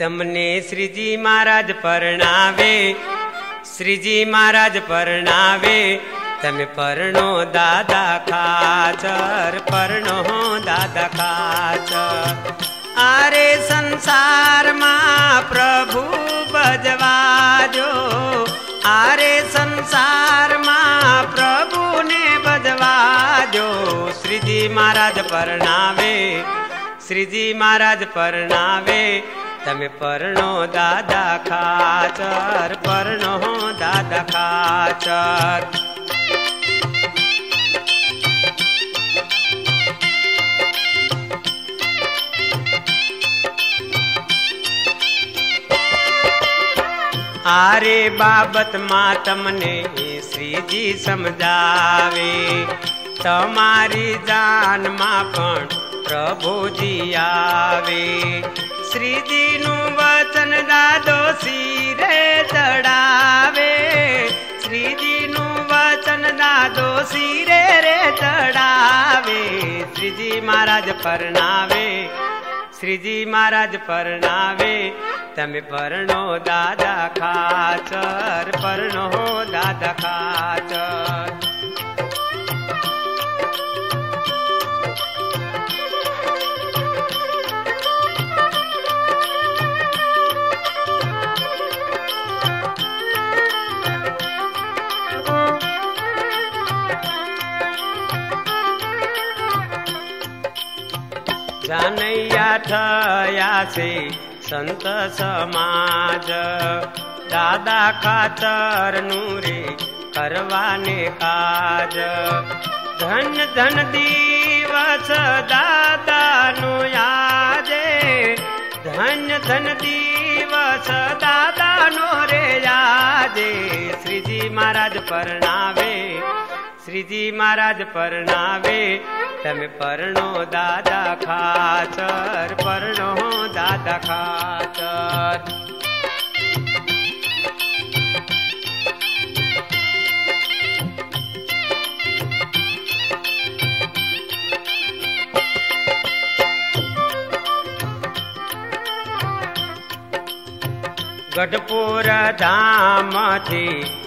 તમને શ્રીજી મહારાજ પરણાવે, શ્રીજી મહારાજ પરણાવે, તમે પરણો દાદા ખાચર, પરણો દાદા ખાચર. આરે સંસારમાં પ્રભુ બજવાજો આરે સંસારમાં પ્રભુને બજવાજો શ્રીજી મહારાજ પરણાવે, શ્રીજી મહારાજ પરણાવે તમે પરણો દાદા ખાચર પરણો દાદા ખાચર આરે બાબતમાં તમને શ્રીજી સમજાવે તમારી જાનમાં પણ પ્રભુજી આવે શ્રીજીનું વચન દાદો શિરે ચડાવે. શ્રીજીનું વચન દાદો શિરે રે ચડાવે. શ્રીજી મહારાજ પરણાવે. શ્રીજી મહારાજ પરણાવે. તમે પરણો દાદા ખાચર, પરણો દાદા ખાચર. या सन्त समाज। दादा खातर नूरे करवाने काज धन धन दिवस दादा नो रे याजे। श्रीजी महाराज परणावे श्रीजी महाराज परणावे। પરણાવે શ્રીજી મહારાજ પરણાવે તમે પરણો દાદા ખાચર પરણો દાદા ખાચર ગઢપુર ધામથી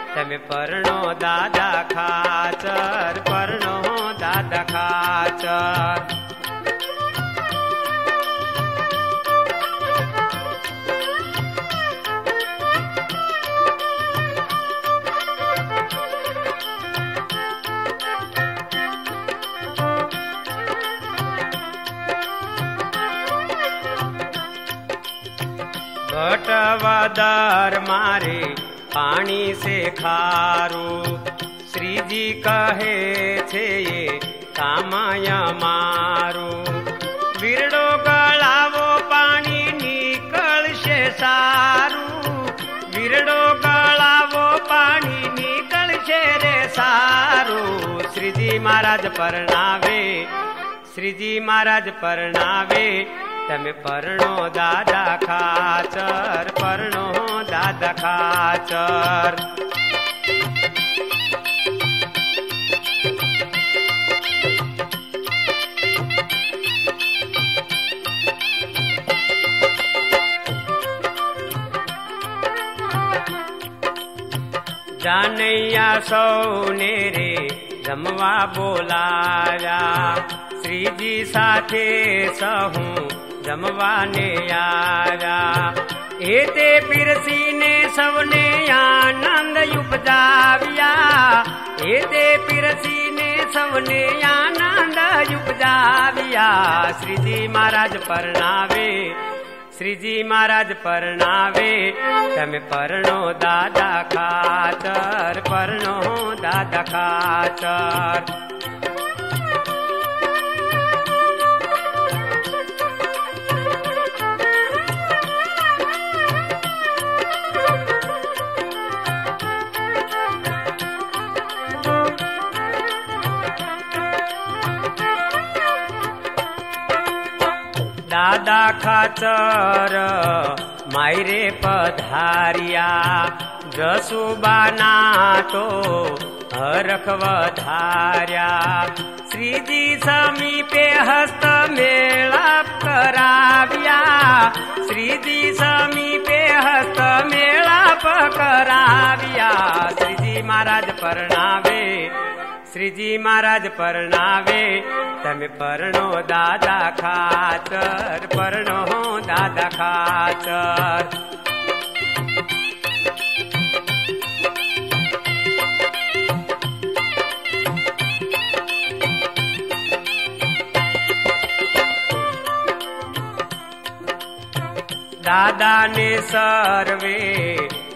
તમે પરણો દાદા ખાચર પરણો દાદા ખાચર ભટવદર મારે પાણી સે ખારું શ્રીજી કહે છે એ કામય મારું વીરડો ગળાવો પાણી નીકળશે સારું વીરડો ગળાવો પાણી નીકળશે રે સારું શ્રીજી મહારાજ પરણાવે શ્રીજી મહારાજ પરણાવે તમે પરણો દાદા ખાચર પરણો દાદા ખાચર જાનૈયા સૌને રે જમવા બોલાવ્યા શ્રીજી સાથે સહું જમવાને આવ્યા. એ તે પીરસીને સૌને આનંદ ઉપજાવ્યા. એ તે પીરસીને સૌને આનંદ ઉપજાવ્યા. શ્રીજી મહારાજ પરણાવે, શ્રીજી મહારાજ પરણાવે, તમે પરણો દાદા ખાતર, પરણો દાદા ખાચર दादा खाचर मायरे पधारिया जसुबाना तो हरखवधार्या श्रीजी समीपे हस्त मेळाप कराव्या. श्रीजी समीपे हस्त मेळाप कराव्या. श्रीजी महाराज परणाव्या શ્રીજી મહારાજ પરણાવે તમે પરણો દાદા ખાચર પરણો દાદા ખાચર દાદાને સર્વે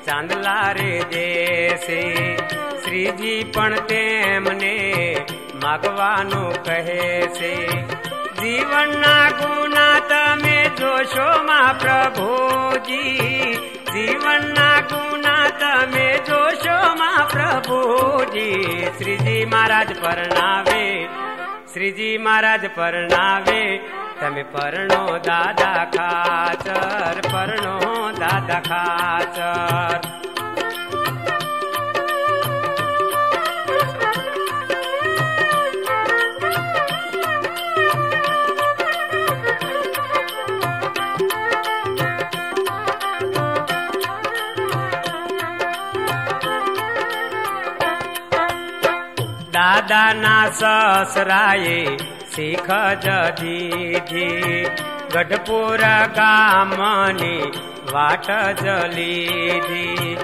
ચાંદલા રે દેશે શ્રીજી પણ તેમને માગવાનું કહે છે. જીવનના ગુના તમે જોશો માં પ્રભુજી. જીવનના ગુના તમે જોશો માં પ્રભુજી. શ્રીજી મહારાજ પરણાવે શ્રીજી મહારાજ પરણાવે તમે પરણો દાદા ખાચર, પરણો દાદા ખાચર. દાદાના સસરાએ શીખ દીધી ગઢપુર ગામની વાટ જ લીધી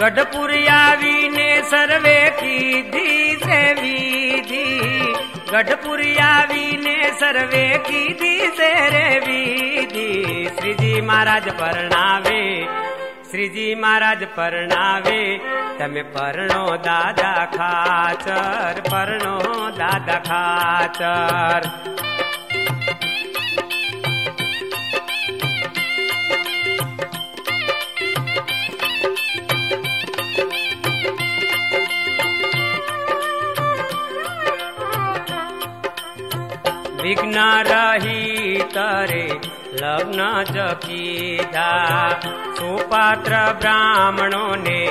ગઢપુર આવીને સર્વે કીધી છે વિધી ગઢપુર આવીને સર્વે કીધી છે રે વિધી શ્રીજી મહારાજ પરણાવે શ્રીજી મહારાજ પરણાવે તમે પરણો દાદા ખાચર પરણો દાદા ખાચર વિઘ્ન રહી તરે લગ્ન જ કીધા સુપાત્ર બ્રાહ્મણોને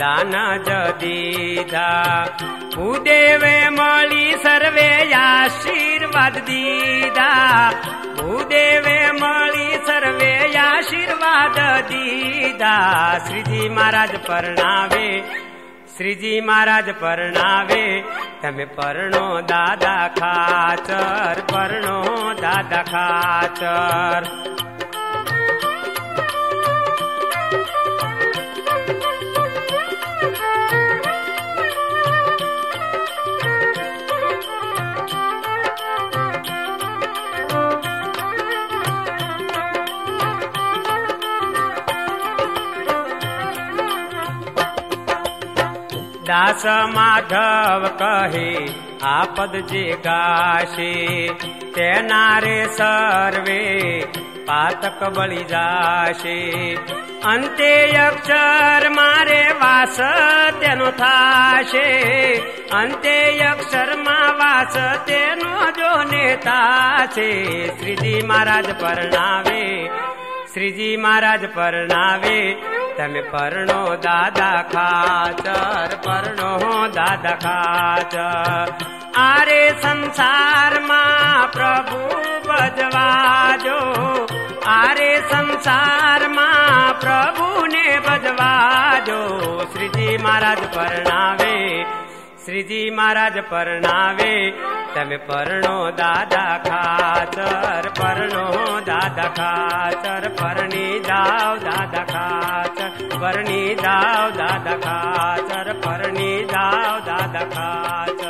દાન જ દીધા. ભૂદેવે મળી સર્વે આશીર્વાદ દીધા. ભૂદેવે મળી સર્વે આશીર્વાદ દીધા. શ્રીજી મહારાજ પરણાવે, શ્રીજી મહારાજ પરણાવે, તમે પરણો દાદા ખાચર પરણો દાદા ખાચર દાસ માધવ કહે આપદ જે ગાશે તેના રે સર્વે પાતક બળી જાશે અંતે અક્ષર મારે વાસ તેનો થાશે અંતે અક્ષરમાં વાસ તેનો જો નેતા છે શ્રીજી મહારાજ પરણાવે શ્રીજી મહારાજ પરણાવે તમે પરણો દાદા ખાચર, પરણો દાદા ખાચર. આરે સંસારમાં પ્રભુ બજવાજો આરે સંસારમાં પ્રભુને બજવાજો શ્રીજી મહારાજ પરણાવે શ્રીજી મહારાજ પરણાવે તમે પરણો દાદા ખાચર પરણો દાદા ખાચર પરણી જાવ દાદા ખાચર પરણી જાવ દાદા ખાચર પરણી જાવ દાદા ખાચર